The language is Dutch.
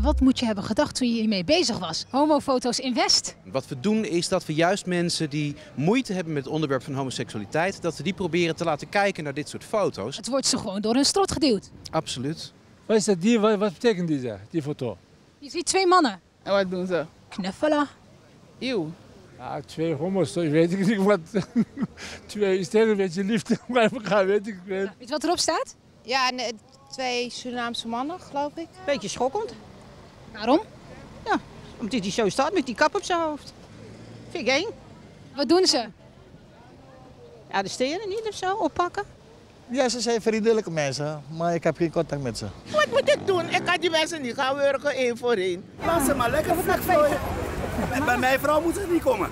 Wat moet je hebben gedacht toen je hiermee bezig was? Homofoto's in West? Wat we doen is dat we juist mensen die moeite hebben met het onderwerp van homoseksualiteit, dat we die proberen te laten kijken naar dit soort foto's. Het wordt ze gewoon door hun strot geduwd. Absoluut. Wat is dat? Die, wat, wat betekent die, die foto? Je ziet twee mannen. En wat doen ze? Knuffelen. Eeuw. Ja, twee homo's, toch? weet ik niet wat. twee is een beetje liefde elkaar, weet ik niet. Weet je wat erop staat? Ja, en, twee Surinaamse mannen, geloof ik. Beetje schokkend, Waarom? omdat hij zo staat met die kap op zijn hoofd. Vind ik eng. Wat doen ze? Ja, de stenen niet of zo, oppakken. Ja, ze zijn vriendelijke mensen, maar ik heb geen contact met ze. Wat moet ik doen? Ik kan die mensen niet gaan werken één voor één. Laat ze maar lekker vlek En bij mijn vrouw moet ze niet komen.